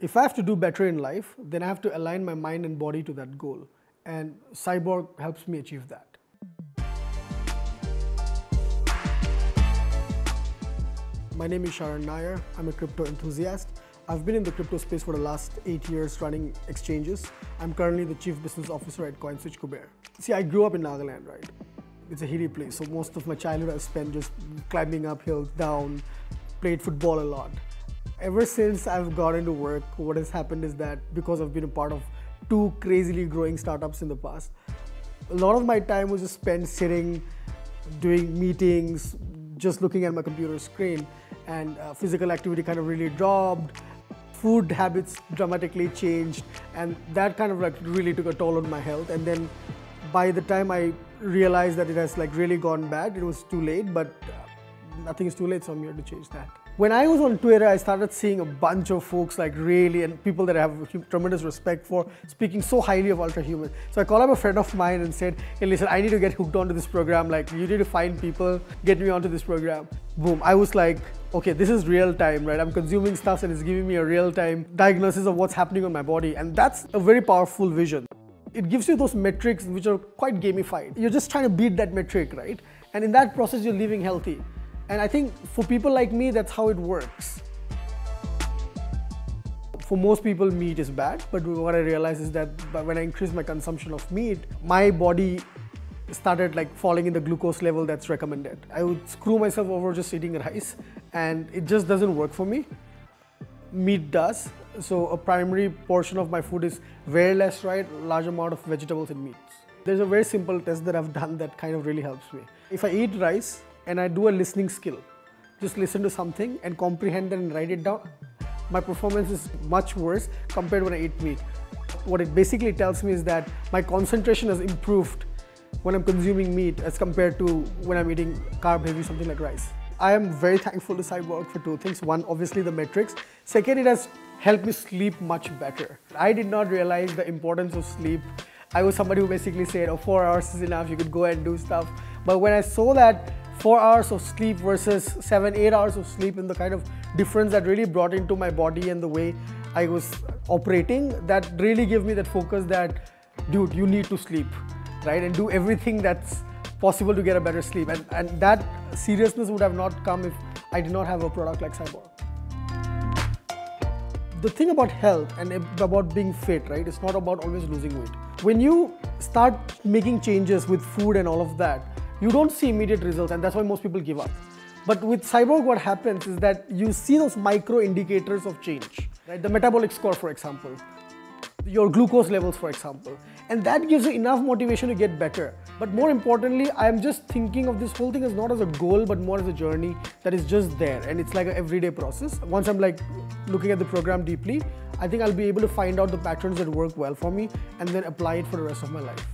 If I have to do better in life, then I have to align my mind and body to that goal. And Cyborg helps me achieve that. My name is Sharan Nair. I'm a crypto enthusiast. I've been in the crypto space for the last eight years running exchanges. I'm currently the chief business officer at CoinSwitch Kuber. See, I grew up in Nagaland, right? It's a hilly place, so most of my childhood I spent just climbing up hills, down, played football a lot ever since I've got into work, what has happened is that because I've been a part of two crazily growing startups in the past, a lot of my time was just spent sitting, doing meetings, just looking at my computer screen, and uh, physical activity kind of really dropped. Food habits dramatically changed, and that kind of like really took a toll on my health. And then by the time I realized that it has like really gone bad, it was too late. But uh, nothing is too late, so I'm here to change that. When I was on Twitter, I started seeing a bunch of folks like really and people that I have tremendous respect for speaking so highly of Ultrahuman. So I called up a friend of mine and said, hey, listen, I need to get hooked onto this program. Like, you need to find people, get me onto this program. Boom. I was like, okay, this is real time, right? I'm consuming stuff and it's giving me a real time diagnosis of what's happening on my body. And that's a very powerful vision. It gives you those metrics which are quite gamified. You're just trying to beat that metric, right? And in that process, you're living healthy. And I think for people like me, that's how it works. For most people, meat is bad, but what I realized is that when I increased my consumption of meat, my body started like falling in the glucose level that's recommended. I would screw myself over just eating rice and it just doesn't work for me. Meat does. So a primary portion of my food is very less right, large amount of vegetables and meats. There's a very simple test that I've done that kind of really helps me. If I eat rice, and I do a listening skill. Just listen to something and comprehend and write it down. My performance is much worse compared when I eat meat. What it basically tells me is that my concentration has improved when I'm consuming meat as compared to when I'm eating carb heavy, something like rice. I am very thankful to Cyborg for two things. One, obviously the metrics. Second, it has helped me sleep much better. I did not realize the importance of sleep. I was somebody who basically said, oh, four hours is enough, you could go and do stuff. But when I saw that four hours of sleep versus seven, eight hours of sleep and the kind of difference that really brought into my body and the way I was operating, that really gave me that focus that, dude, you need to sleep, right? And do everything that's possible to get a better sleep. And, and that seriousness would have not come if I did not have a product like Cyborg. The thing about health and about being fit, right, it's not about always losing weight. When you start making changes with food and all of that, you don't see immediate results and that's why most people give up. But with Cyborg, what happens is that you see those micro indicators of change, right? The metabolic score, for example, your glucose levels, for example, and that gives you enough motivation to get better. But more importantly, I'm just thinking of this whole thing as not as a goal, but more as a journey that is just there, and it's like an everyday process. Once I'm like looking at the program deeply, I think I'll be able to find out the patterns that work well for me and then apply it for the rest of my life.